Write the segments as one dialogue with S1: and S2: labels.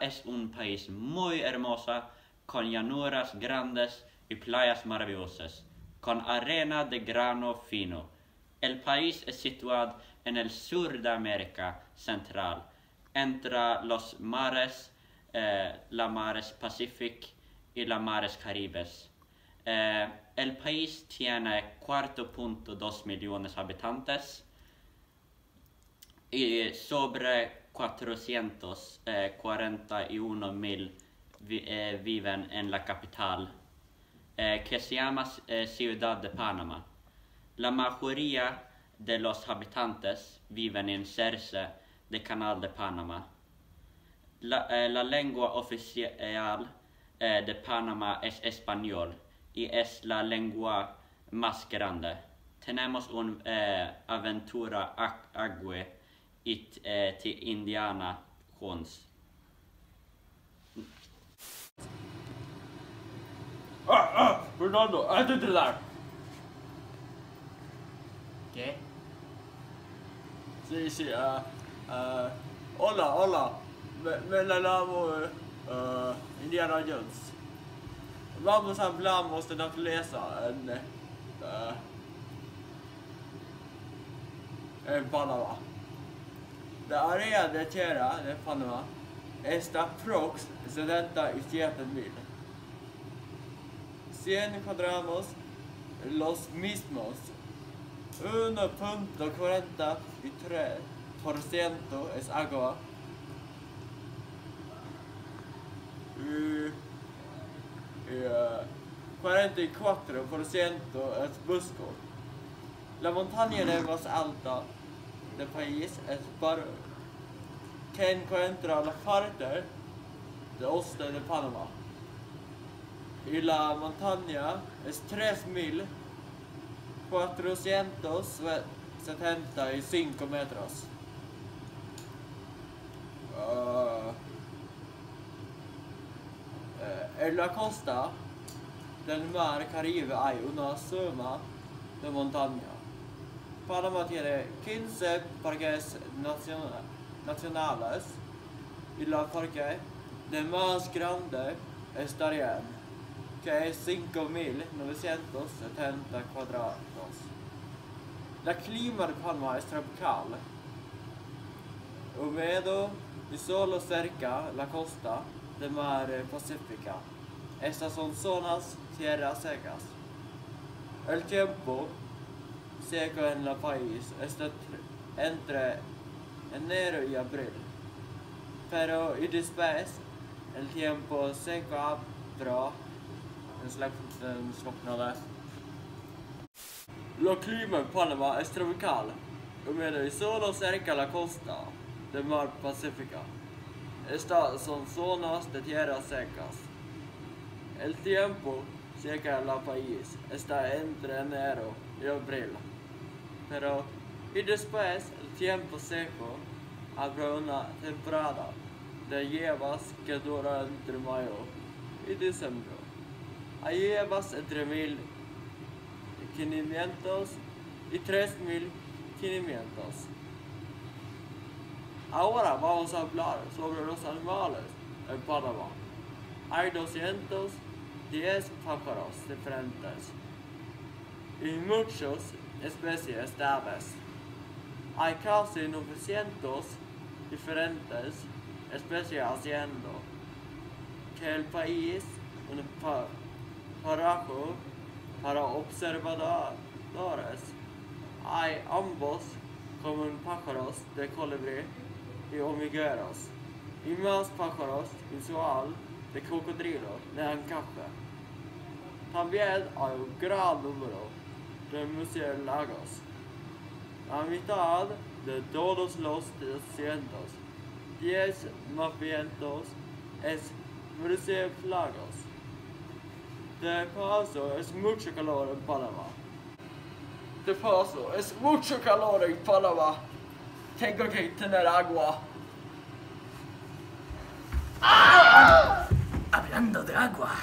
S1: Es un país muy hermoso, con llanuras grandes y playas maravillosas, con arena de grano fino. El país es situado en el sur de América Central, entre los mares, eh, la mares Pacífico y la mares Caribes. Eh, el país tiene 4.2 millones de habitantes y sobre 441 mil vi, eh, viven en la capital, eh, que se llama eh, Ciudad de Panamá. La mayoría de los habitantes viven en cerca del Canal de Panamá. La, eh, lengua oficial eh, de Panamá es español y es la lengua más grande. Tenemos una eh, aventura ag- agua it, eh, till Indiana Jones.
S2: Ah, ah, Ronaldo, ät inte det där! Okej. Si, si, uh, hola, hola. Me, la lavo uh, eh, Indiana Jones. Vamos a hablar, måste naturläsa en... Uh, en panama. La área de tierra de Panama está prox 77 mil. 100 cuadrados los mismos 1.43% es agua. Y, y, eh, eh 44% es bosco. La montaña de más alta del país es Barú, que encuentra la parte de oeste de Panamá. Y la montaña es 3.475 metros. Uh, eh, eh en la costa del mar Caribe hay una suma de montaña. Panamá tiene 15 parques nacionales nacionales y la parque de más grande estarien que es 5.970 cuadrados. La clima de Panamá es tropical, húmedo y solo cerca la costa de mar Pacífica. Estas son zonas tierras secas. El tiempo seco en la país está entre enero y abril. Pero y después el tiempo seco habrá en slocknade. Lo clima en Panama es tropical, húmedo y solo cerca la costa del mar Pacífico. Estas son zonas de tierras secas. El tiempo seca en el país está entre enero y abril. Pero y después tiempo seco habrá una temporada de lluvias que dura entre mayo y diciembre. Hay lluvias entre 1500 y 3500. Ahora vamos a hablar sobre los animales en Panamá. Hay 210 pájaros diferentes y muchas especies de aves. Hay casi 900 diferentes especies haciendo que el país un parajo para observadores. Hay ambos como pájaros de colibrí y hormigueros y más pájaros visual de cocodrilo de encaje. También hay un gran número de murciélagos. La mitad de todos los 210 movimientos es murciélagos. De paso, es mucho calor en Panamá. De paso, es mucho calor en Panamá. Tengo que tener agua.
S3: Hablando de agua.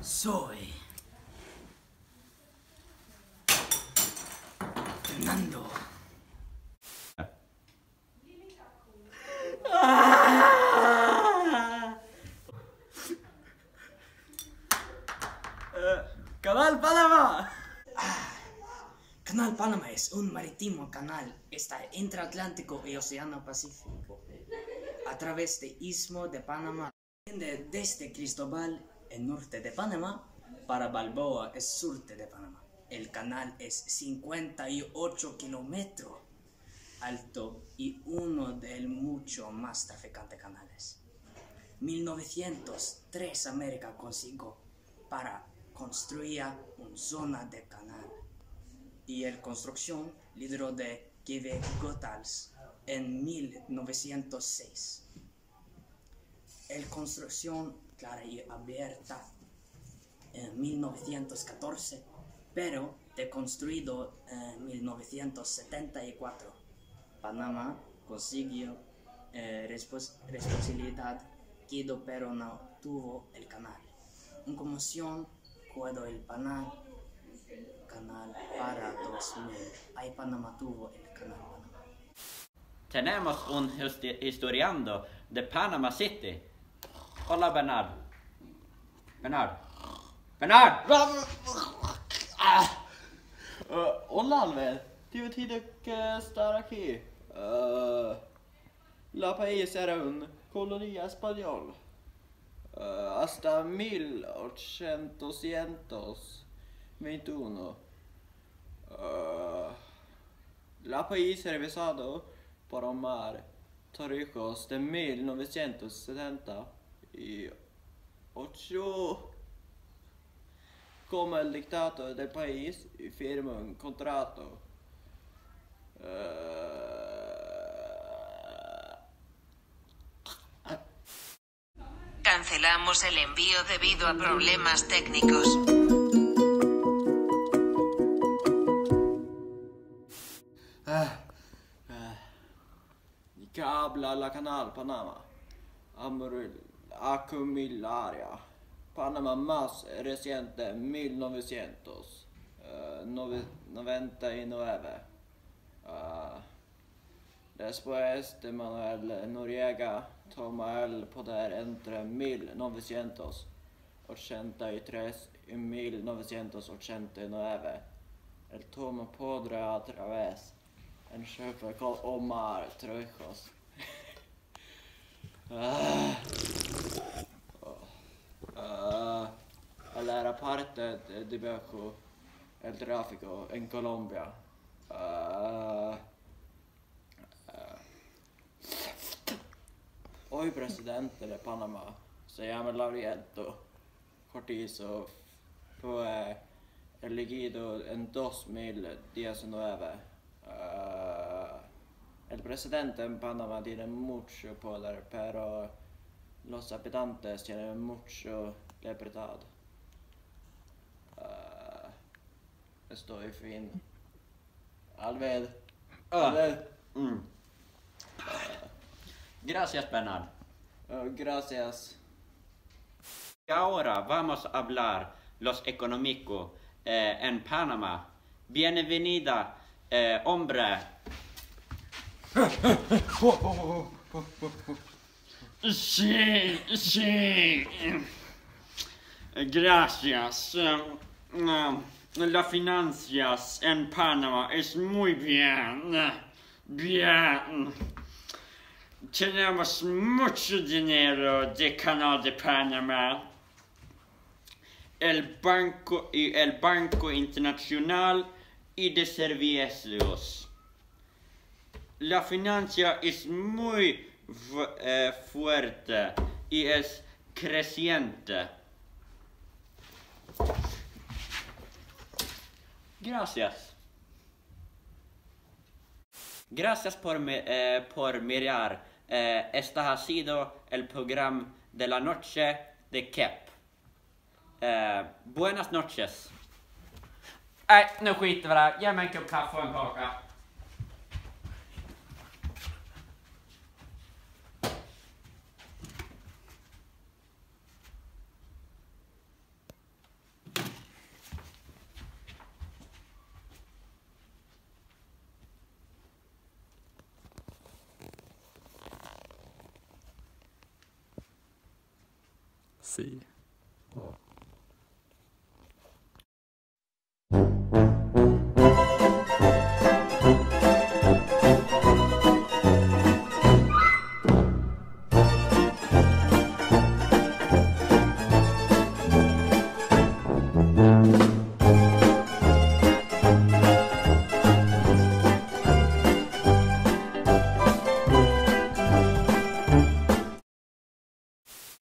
S3: Soy.
S2: ¡Canal Panamá!
S3: Canal Panamá es un marítimo canal. Está entre Atlántico y Océano Pacífico. A través del Istmo de Panamá. Desde Cristóbal, el norte de Panamá, para Balboa, el sur de Panamá. El canal es 58 kilómetros alto y uno de los mucho más traficantes canales. 1903 América consiguió para construir una zona de canal y la construcción lideró de Quebec Gotals en 1906. La construcción clara y abierta en 1914, pero deconstruido en 1974. Panamá consiguió eh, respons- responsabilidad pero no tuvo el canal. En comisión cuando el Panamá canal para 2000. Ahí Panamá tuvo el canal.
S1: Tenemos un historiando de Panama City. Hola Bernard. Bernard. Bernard!
S2: Ah! Uh, det betyder tidök eh, staraki. Uh, eh, la pais era un colonia español. Uh, hasta mil ochocientos veintiuno. Uh, la pais era besado por Omar Torrijos de mil novecientos setenta y ocho. Como el dictador del país y firmó un contrato. Eh,
S4: Cancelamos el envío debido a problemas técnicos.
S2: que habla la canal Panama. Amorul Acumularia. Panama más reciente, 1900. Uh, novi, 90 y 9. Después de Manuel Noriega toma el poder entre 1900 83 y 1989. El toma podre a través en sjöförkort Omar Trujos. ah. parte di Baku il traffico in Colombia. Uh, uh. il presidente di Panama si chiama Lauriento Cortés och fue elegido en 2019. Uh, eh, el presidente en Panama tiene molto poder, però los habitantes tienen molto libertad. Estoy fin. Alved.
S1: Ah.
S2: Alved.
S1: Mm. Gracias Bernard.
S2: Ah, gracias.
S1: Y ahora vamos a hablar los económicos eh, en Panamá. Bienvenida, eh, hombre. Sí, sí. Gracias. Eh, Las finanzas en Panamá es muy bien. Bien. Tenemos mucho dinero de Canal de Panamá. El Banco y el Banco Internacional y de Servicios. La financia es muy eh, fuerte y es creciente. Gracias. Gracias por, eh, por mirar. Eh, esta ha sido el program de la noche de Kep. Eh, buenas noches. Nej, nu skiter vi i det. Ge mig en kopp kaffe och en kaka.
S5: see.